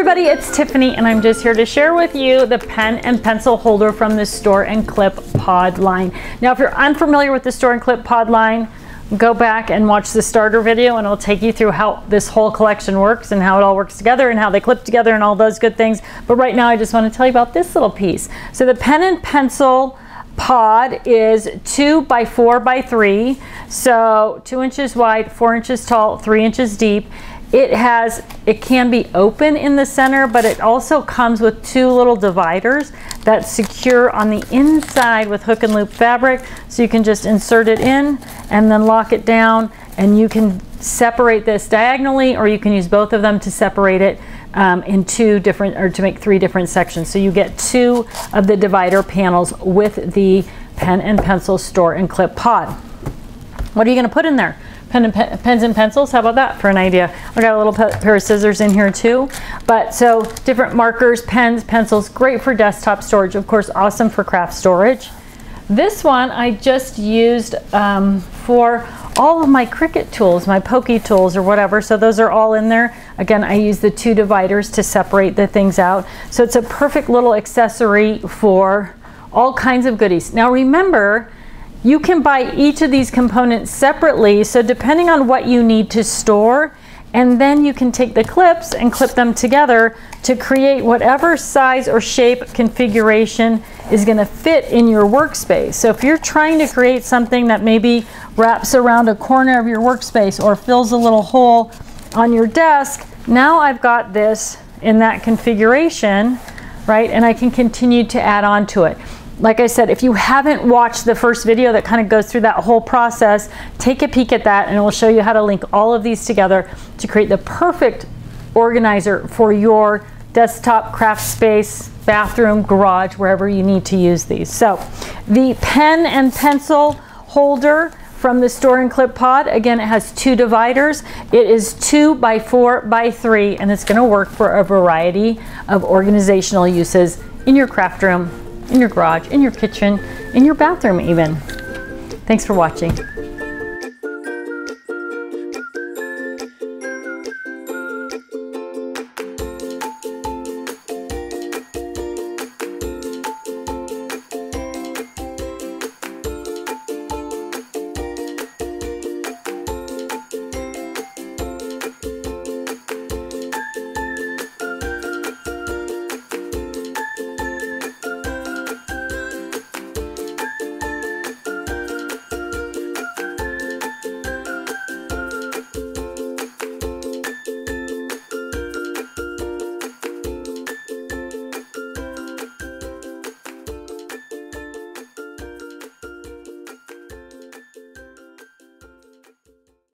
everybody, it's Tiffany and I'm just here to share with you the pen and pencil holder from the Store and Clip Pod line. Now if you're unfamiliar with the Store and Clip Pod line, go back and watch the starter video and it'll take you through how this whole collection works and how it all works together and how they clip together and all those good things. But right now I just want to tell you about this little piece. So the pen and pencil pod is two by four by three. So two inches wide, four inches tall, three inches deep. It has, it can be open in the center, but it also comes with two little dividers that secure on the inside with hook and loop fabric. So you can just insert it in and then lock it down and you can separate this diagonally or you can use both of them to separate it um, in two different, or to make three different sections. So you get two of the divider panels with the pen and pencil store and clip pod. What are you gonna put in there? Pen and pe pens and pencils. How about that for an idea? I got a little pair of scissors in here too. But so different markers, pens, pencils, great for desktop storage. Of course, awesome for craft storage. This one I just used um, for all of my Cricut tools, my pokey tools or whatever. So those are all in there. Again, I use the two dividers to separate the things out. So it's a perfect little accessory for all kinds of goodies. Now remember, you can buy each of these components separately, so depending on what you need to store, and then you can take the clips and clip them together to create whatever size or shape configuration is gonna fit in your workspace. So if you're trying to create something that maybe wraps around a corner of your workspace or fills a little hole on your desk, now I've got this in that configuration, right? And I can continue to add on to it like I said, if you haven't watched the first video that kind of goes through that whole process, take a peek at that and it will show you how to link all of these together to create the perfect organizer for your desktop, craft space, bathroom, garage, wherever you need to use these. So the pen and pencil holder from the store and clip pod, again, it has two dividers. It is two by four by three, and it's gonna work for a variety of organizational uses in your craft room, in your garage, in your kitchen, in your bathroom even. Thanks for watching.